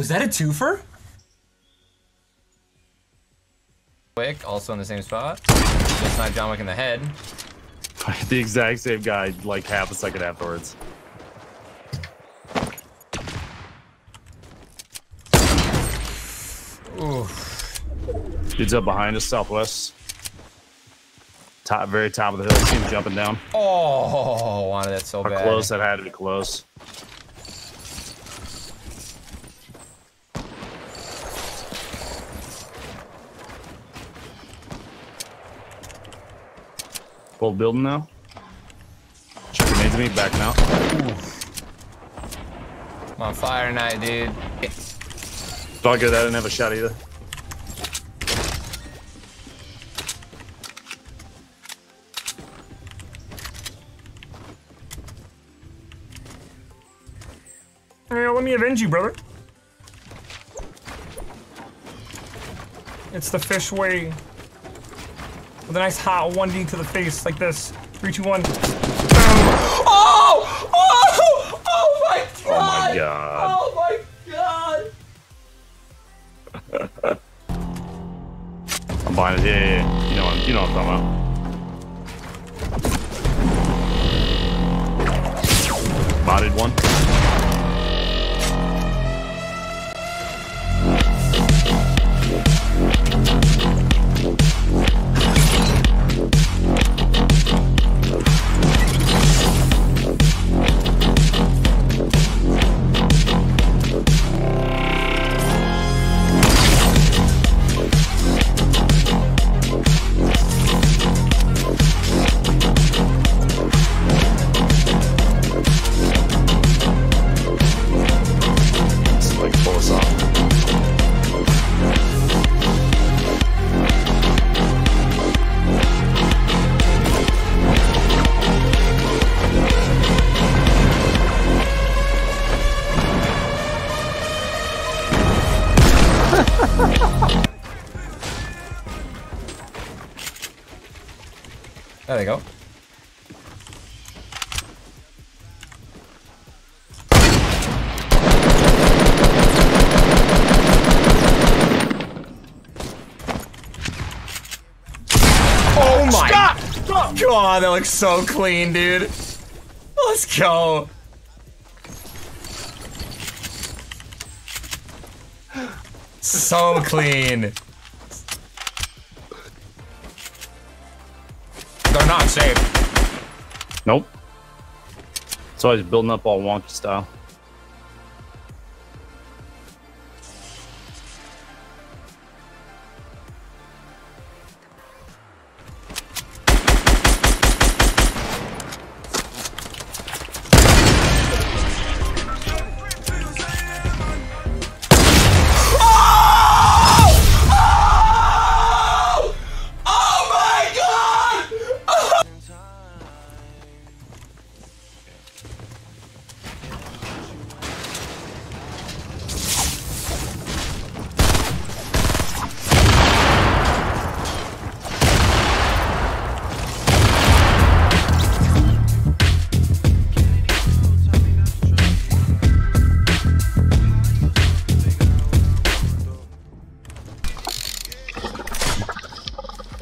Was that a twofer? Quick, also in the same spot. Just not John Wick in the head. the exact same guy, like half a second afterwards. Ooh. Dude's up behind us, southwest. Top, very top of the hill. See him jumping down. Oh, wanted that so How bad. close that had to be close. Full building now. Chucking nades at me, back now. I'm on fire tonight, dude. Don't get that, I didn't have a shot either. Yeah, let me avenge you, brother. It's the fish way. With a nice hot 1D to the face, like this. 3, 2, 1. Oh! Oh! Oh my oh god! Oh my god. Oh my god! I'm behind it. Yeah, yeah, yeah. You know what, you know what I'm talking about. Modded one. There they go. Oh my god, that looks so clean, dude. Let's go. So clean. They're not safe. Nope. It's always building up all wonky style.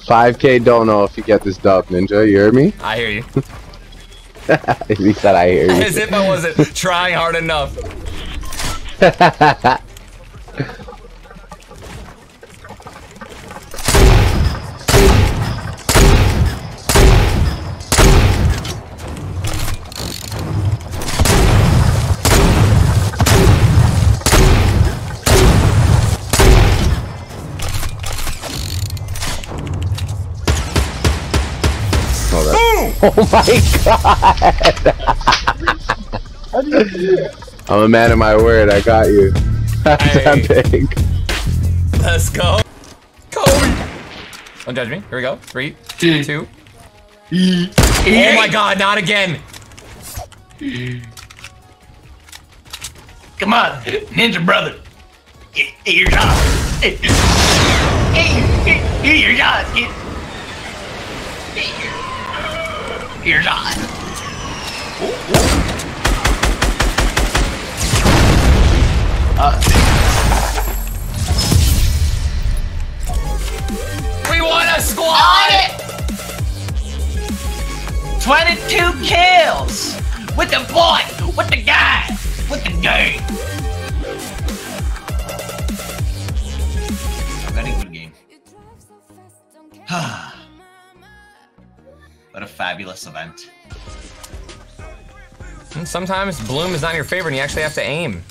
5k dono if you get this dub, Ninja. You hear me? I hear you. he said I hear you. As if I wasn't trying hard enough. oh my god! I'm a man of my word. I got you. That's Hey. epic. Let's go. Kobe. Don't judge me. Here we go. Three, two. Oh my god, not again. Come on, ninja brother. Get, get your shot. Get, get, get your shot. Get, get your, you're not. Ooh, ooh. Uh. We want a squad! 22 kills! With the boy! With the guy! With the game! I'm gonna game what a fabulous event. And sometimes Bloom is not your favorite and you actually have to aim.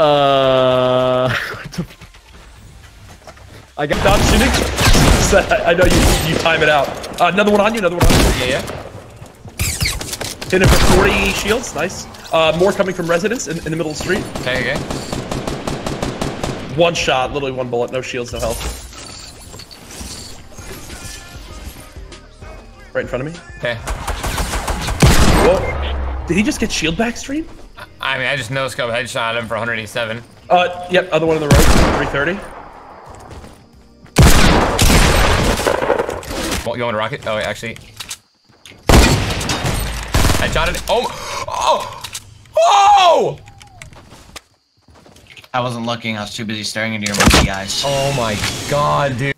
Uh, I got dodge shooting. I know you you time it out. Uh, another one on you. Another one on you. Yeah, yeah. Hit him for 40 shields. Nice. Uh, more coming from residents in, in the middle of the street. Okay, okay. One shot, literally one bullet. No shields, no health. Right in front of me. Okay. Whoa. Did he just get shield back stream? I mean, I just no scope headshot him for 187. Uh, yep, other one on the road, 330. Well, you want a rocket? Oh, wait, actually. I shot it. Oh, oh, oh! I wasn't looking, I was too busy staring into your monkey eyes. Oh my god, dude.